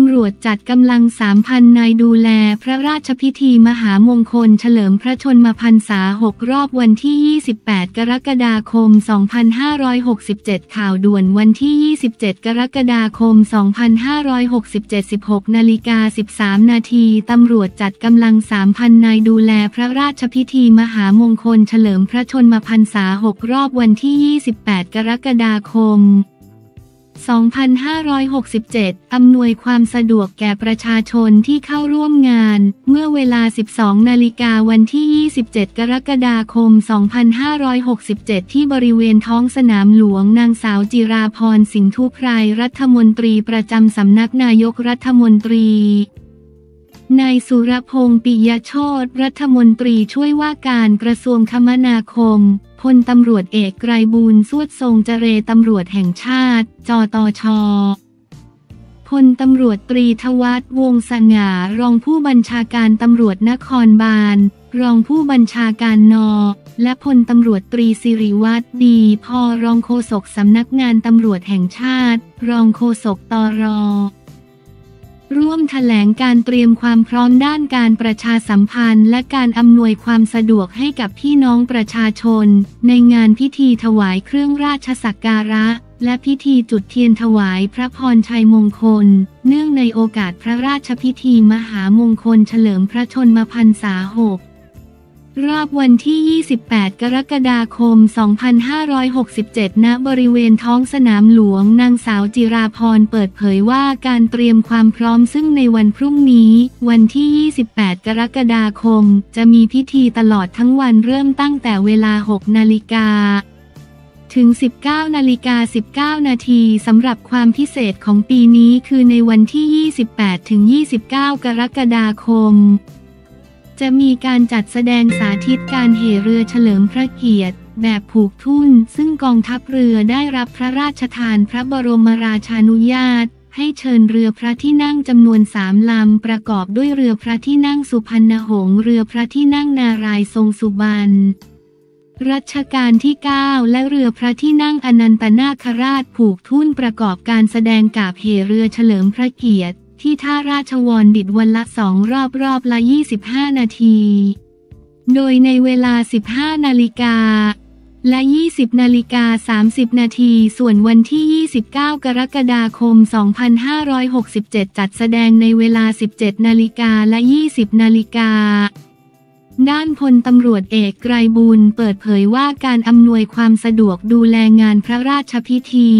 ำรวจจัดกำลังสามพันายดูแลพระราชพิธีมหามงคลเฉลิมพระชนมพรรษา 6 รอบวันที่ 28 กรกฎาคม 2567 ข่าวด่วนวันที่ 27 กรกฎาคม 2567 16นาฬิกา 13 นาทีตำรวจจัดกำลังสามพันนายดูแลพระราชพิธีมหามงคลเฉลิมพระชนมพรรษา 6 รอบวันที่ 28 กรกฎาคม 2567 อำนวยความสะดวกแก่ประชาชนที่เข้าร่วมงาน เมื่อเวลา 12 นาฬิกาวันที่ 27 กรกฎาคม 2567 ที่บริเวณท้องสนามหลวงนางสาวจิราพรสิงห์ทุพรรัฐมนตรีประจำสำนักนายกรัฐมนตรี นายสุรพงศ์ปิยโชตรัฐมนตรีช่วยว่าการกระทรวงคมนาคม พลตำรวจเอกไกรบูลสวดทรงเจเรตำรวจแห่งชาติ จตช พลตำรวจตรีทวัตวงสง่ารองผู้บัญชาการตำรวจนครบาล รองผู้บัญชาการนอและพลตำรวจตรีสิริวัตรดี พอรองโฆษกสำนักงานตำรวจแห่งชาติ รองโฆษกตร ร่วมถแถลงการเตรียมความพร้อมด้านการประชาสัมพันธ์และการอำนวยความสะดวกให้กับพี่น้องประชาชน ในงานพิธีถวายเครื่องราชสักการะ และพิธีจุดเทียนถวายพระพรชัยมงคล เนื่องในโอกาสพระราชพิธีมหามงคลเฉลิมพระชนมพรรษาหก รอบวันที่ 28 กรกฎาคม 2567 ณ บริเวณท้องสนามหลวง นางสาวจิราพรเปิดเผยว่าการเตรียมความพร้อมซึ่งในวันพรุ่งนี้ วันที่ 28 กรกฎาคม จะมีพิธีตลอดทั้งวันเริ่มตั้งแต่เวลา 6 นาฬิกาถึง 19 นาฬิกา 19 นาทีสำหรับความพิเศษของปีนี้คือในวันที่ 28 ถึง 29 กรกฎาคม จะมีการจัดแสดงสาธิตการเหเรือเฉลิมพระเกียรติ แบบผูกทุ่น ซึ่งกองทัพเรือได้รับพระราชทานพระบรมราชานุญาต ให้เชิญเรือพระที่นั่งจำนวนสามลำ ประกอบด้วยเรือพระที่นั่งสุพรรณหงษ์เรือพระที่นั่งนารายทรงสุบรรณรัชกาลที่ 9 และเรือพระที่นั่งอนันตนาคราชผูกทุ่นประกอบการแสดงกาบเหเรือเฉลิมพระเกียรติ ที่ท่าราชวรดิดวันละสองรอบรอบละ 25 นาที โดยในเวลา 15 นาฬิกาและ 20 นาฬิกา 30 นาที ส่วนวันที่ 29 กรกฎาคม 2567 จัดแสดงในเวลา 17 นาฬิกาและ 20 นาฬิกา ด้านพลตำรวจเอกไกรบุญเปิดเผยว่าการอำนวยความสะดวกดูแลงานพระราชพิธี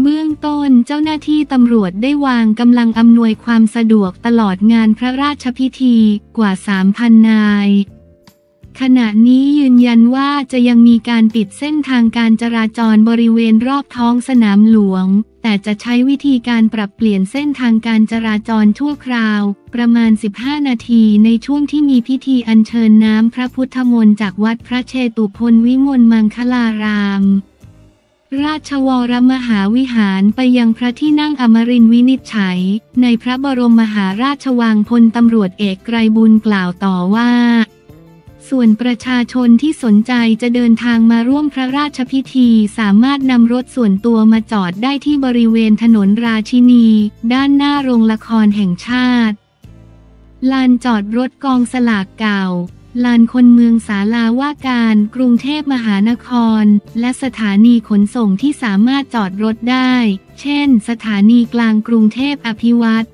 เบื้องต้นเจ้าหน้าที่ตำรวจได้วางกำลังอำนวยความสะดวกตลอดงานพระราชพิธีกว่า 3,000 นาย ขณะนี้ยืนยันว่าจะยังมีการปิดเส้นทางการจราจรบริเวณรอบท้องสนามหลวง แต่จะใช้วิธีการปรับเปลี่ยนเส้นทางการจราจรชั่วคราว ประมาณ 15 นาทีในช่วงที่มีพิธีอัญเชิญน้ำพระพุทธมนต์จากวัดพระเชตุพนวิมลมังคลาราม ราชวรมหาวิหารไปยังพระที่นั่งอมรินวินิจฉัย ในพระบรมมหาราชวังพลตำรวจเอกไกรบุญกล่าวต่อว่า ส่วนประชาชนที่สนใจจะเดินทางมาร่วมพระราชพิธีสามารถนำรถส่วนตัวมาจอดได้ที่บริเวณถนนราชินี ด้านหน้าโรงละครแห่งชาติ ลานจอดรถกองสลากเก่า ลานคนเมืองสาลาว่าการกรุงเทพมหานคร และสถานีขนส่งที่สามารถจอดรถได้ เช่น สถานีกลางกรุงเทพอภิวัต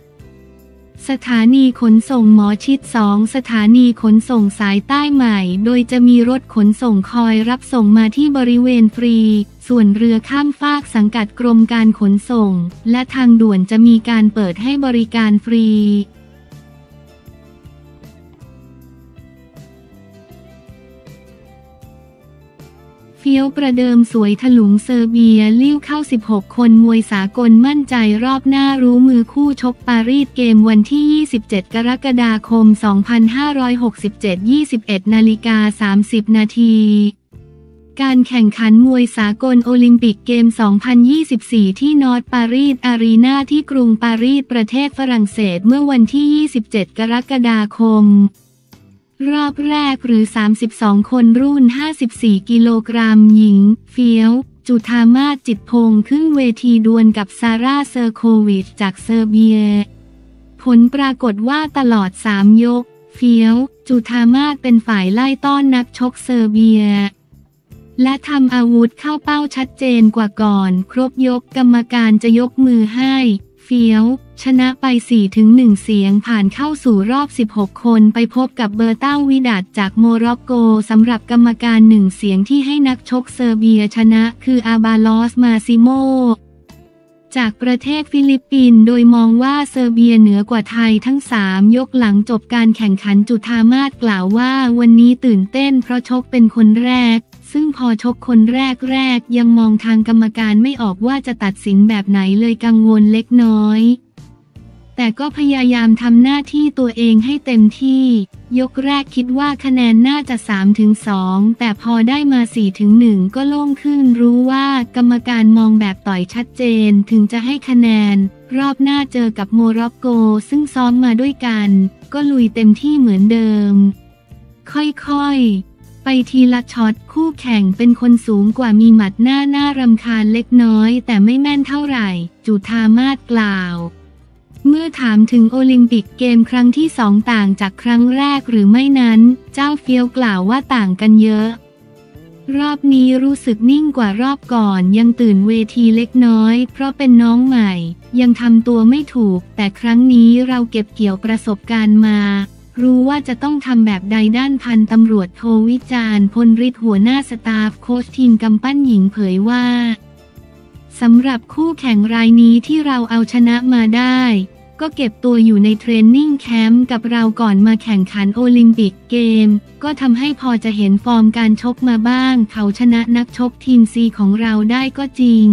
สถานีขนส่งหมอชิดสองสถานีขนส่งสายใต้ใหม่ โดยจะมีรถขนส่งคอยรับส่งมาที่บริเวณฟรี ส่วนเรือข้ามฟากสังกัดกรมการขนส่ง และทางด่วนจะมีการเปิดให้บริการฟรี ฟี้ยวประเดิมสวยถลุงเซอร์เบียลิ้วเข้า 16 คนมวยสากลมั่นใจรอบหน้ารู้มือคู่ชกปารีสเกมวันที่ 27 กรกฎาคม 2567 21 นาฬิกา 30 นาทีการแข่งขันมวยสากลโอลิมปิกเกม 2024 ที่นอร์ทปารีสอารีนาที่กรุงปารีสประเทศฝรั่งเศสเมื่อวันที่ 27 กรกฎาคม รอบแรกหรือ 32 คนรุ่น 54 กิโลกรัมหญิง เฟียว จุฑามาศจิตรพงศ์ขึ้นเวทีดวลกับซาร่าเซอร์โควิชจากเซอร์เบีย ผลปรากฏว่าตลอด 3 ยก เฟียว จุฑามาศเป็นฝ่ายไล่ต้อนนักชกเซอร์เบีย และทำอาวุธเข้าเป้าชัดเจนกว่าก่อน ครบยกกรรมการจะยกมือให้ เฟียว ชนะไป 4-1 เสียงผ่านเข้าสู่รอบ 16 คนไปพบกับเบอร์ต้าวิดัดจากโมร็อกโกสำหรับกรรมการหนึ่งเสียงที่ให้นักชกเซอร์เบียชนะคืออาบาลอสมาซิโมจากประเทศฟิลิปปินส์โดยมองว่าเซอร์เบียเหนือกว่าไทยทั้ง 3 ยกหลังจบการแข่งขันจุฑามาศกล่าวว่าวันนี้ตื่นเต้นเพราะชกเป็นคนแรก ซึ่งพอชกคนแรกแรกยังมองทางกรรมการไม่ออกว่าจะตัดสินแบบไหนเลยกังวลเล็กน้อย แต่ก็พยายามทำหน้าที่ตัวเองให้เต็มที่ ยกแรกคิดว่าคะแนนน่าจะ3ถึง2แต่พอได้มา4ถึง1ก็โล่งขึ้นรู้ว่ากรรมการมองแบบต่อยชัดเจนถึงจะให้คะแนน รอบหน้าเจอกับโมร็อกโกซึ่งซ้อมมาด้วยกัน ก็ลุยเต็มที่เหมือนเดิม ค่อยๆ ไปทีละช็อตคู่แข่งเป็นคนสูงกว่ามีหมัดหน้าหน้ารำคาญเล็กน้อย แต่ไม่แม่นเท่าไหร่ จุฑามาศกล่าว เมื่อถามถึงโอลิมปิกเกมครั้งที่สองต่างจากครั้งแรกหรือไม่นั้น เจ้าเฟียวกล่าวว่าต่างกันเยอะ รอบนี้รู้สึกนิ่งกว่ารอบก่อนยังตื่นเวทีเล็กน้อย เพราะเป็นน้องใหม่ ยังทำตัวไม่ถูก แต่ครั้งนี้เราเก็บเกี่ยวประสบการณ์มา รู้ว่าจะต้องทำแบบใดด้านพันตำรวจโทวิจารณ์พลฤทธิ์หัวหน้าสตาฟโค้ชทีมกำปั้นหญิงเผยว่าสำหรับคู่แข่งรายนี้ที่เราเอาชนะมาได้ ก็เก็บตัวอยู่ใน training camp กับเราก่อนมาแข่งขันโอลิมปิกเกม ก็ทำให้พอจะเห็นฟอร์มการชกมาบ้าง เขาชนะนักชกทีมซีของเราได้ก็จริง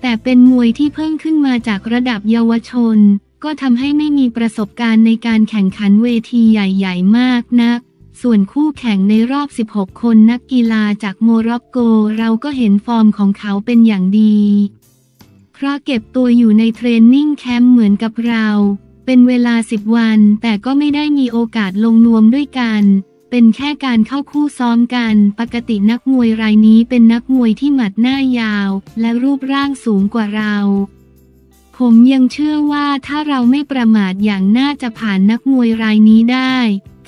แต่เป็นมวยที่เพิ่งขึ้นมาจากระดับเยาวชน ก็ทำให้ไม่มีประสบการณ์ในการแข่งขันเวทีใหญ่ ๆ มากนัก ส่วนคู่แข่งในรอบ 16 คนนักกีฬาจากโมร็อกโกเราก็เห็นฟอร์มของเขาเป็นอย่างดี เพราะเก็บตัวอยู่ใน training camp เหมือนกับเรา เป็นเวลา 10 วัน แต่ก็ไม่ได้มีโอกาสลงนวมด้วยกันเป็นแค่การเข้าคู่ซ้อมกัน ปกตินักมวยรายนี้เป็นนักมวยที่หมัดหน้ายาว และรูปร่างสูงกว่าเรา ผมยังเชื่อว่าถ้าเราไม่ประมาทอย่างน่าจะผ่านนักมวยรายนี้ได้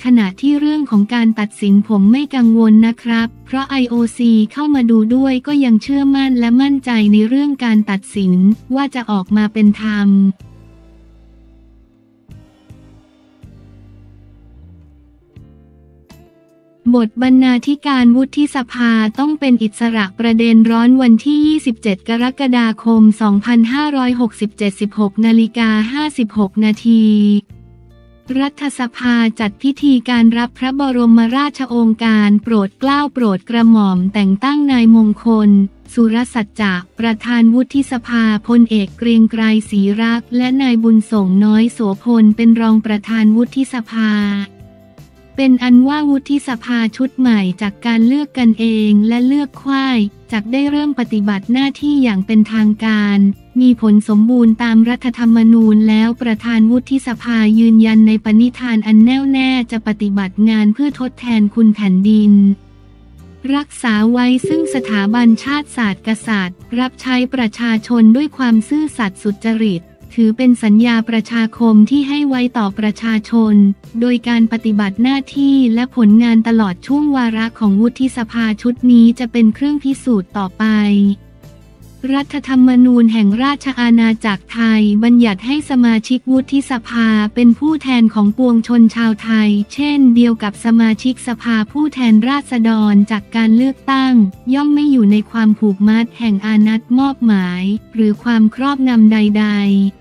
ขณะที่เรื่องของการตัดสินผมไม่กังวลนะครับ เพราะ IOC เข้ามาดูด้วยก็ยังเชื่อมั่นและมั่นใจในเรื่องการตัดสินว่าจะออกมาเป็นธรรม บทบรรณาธิการวุฒิสภาต้องเป็นอิสระประเด็นร้อนวันที่ 27 กรกฎาคม 2567 16นาฬิกา56 นาที รัฐสภาจัดพิธีการรับพระบรมราชโองการโปรดเกล้าโปรดกระหม่อมแต่งตั้งนายมงคล สุรสัจจะประธานวุฒิสภาพลเอกเกรียงไกรศรีรัก และนายบุญส่งน้อยโสพลเป็นรองประธานวุฒิสภา เป็นอันว่าวุฒิสภาชุดใหม่จากการเลือกกันเองและเลือกควายจากได้เริ่มปฏิบัติหน้าที่อย่างเป็นทางการ มีผลสมบูรณ์ตามรัฐธรรมนูญแล้วประธานวุฒิสภายืนยันในปณิธานอันแน่วแน่จะปฏิบัติงานเพื่อทดแทนคุณแผ่นดิน รักษาไว้ซึ่งสถาบันชาติศาสตร์กษัตริย์ รับใช้ประชาชนด้วยความซื่อสัตย์สุจริต ถือเป็นสัญญาประชาคมที่ให้ไว้ต่อประชาชน โดยการปฏิบัติหน้าที่และผลงานตลอดช่วงวาระของวุฒิสภาชุดนี้จะเป็นเครื่องพิสูจน์ต่อไป รัฐธรรมนูญแห่งราชอาณาจักรไทย บัญญัติให้สมาชิกวุฒิสภาเป็นผู้แทนของปวงชนชาวไทย เช่นเดียวกับสมาชิกสภาผู้แทนราษฎรจากการเลือกตั้ง ย่อมไม่อยู่ในความผูกมัดแห่งอานัตมอบหมาย หรือความครอบงำใด ๆ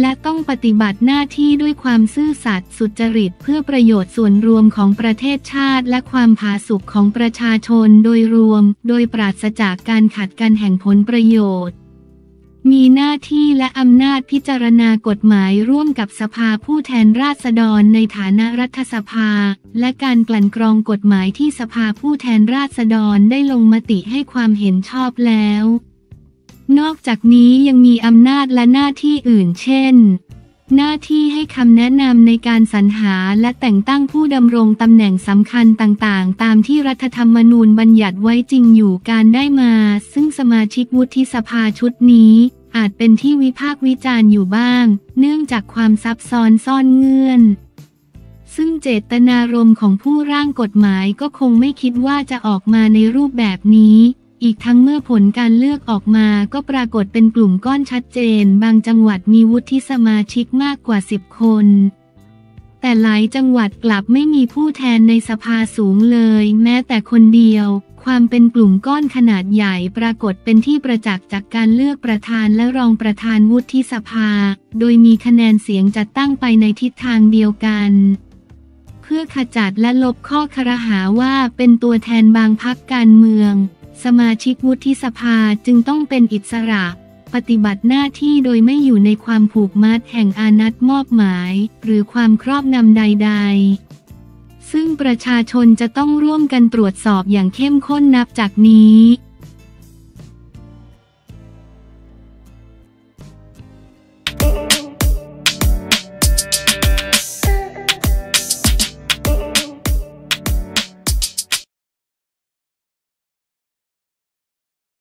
และต้องปฏิบัติหน้าที่ด้วยความซื่อสัตย์สุจริตเพื่อประโยชน์ส่วนรวมของประเทศชาติ และความผาสุกของประชาชนโดยรวม โดยปราศจากการขัดกันแห่งผลประโยชน์ มีหน้าที่และอำนาจพิจารณากฎหมายร่วมกับสภาผู้แทนราษฎรในฐานะรัฐสภา และการกลั่นกรองกฎหมายที่สภาผู้แทนราษฎรได้ลงมติให้ความเห็นชอบแล้ว นอกจากนี้ยังมีอำนาจและหน้าที่อื่นเช่น หน้าที่ให้คำแนะนำในการสรรหาและแต่งตั้งผู้ดำรงตำแหน่งสำคัญต่างๆ ตามที่รัฐธรรมนูญบัญญัติไว้จริงอยู่การได้มา ซึ่งสมาชิกวุฒิสภาชุดนี้ อาจเป็นที่วิพากษ์วิจารณ์อยู่บ้าง เนื่องจากความซับซ้อนซ่อนเงื่อนซึ่งเจตนารมณ์ของผู้ร่างกฎหมายก็คงไม่คิดว่าจะออกมาในรูปแบบนี้ อีกทั้งเมื่อผลการเลือกออกมาก็ปรากฏเป็นกลุ่มก้อนชัดเจน บางจังหวัดมีวุฒิสมาชิกมากกว่า 10 คน แต่หลายจังหวัดกลับไม่มีผู้แทนในสภาสูงเลย แม้แต่คนเดียว ความเป็นกลุ่มก้อนขนาดใหญ่ปรากฏเป็นที่ประจักษ์จากการเลือกประธานและรองประธานวุฒิสภา โดยมีคะแนนเสียงจัดตั้งไปในทิศทางเดียวกันเพื่อขจัดและลบข้อครหาว่าเป็นตัวแทนบางพักการเมือง สมาชิกวุฒิสภาจึงต้องเป็นอิสระ ปฏิบัติหน้าที่โดยไม่อยู่ในความผูกมัดแห่งอานัตมอบหมาย หรือความครอบงำใด ๆ ซึ่งประชาชนจะต้องร่วมกันตรวจสอบอย่างเข้มข้นนับจากนี้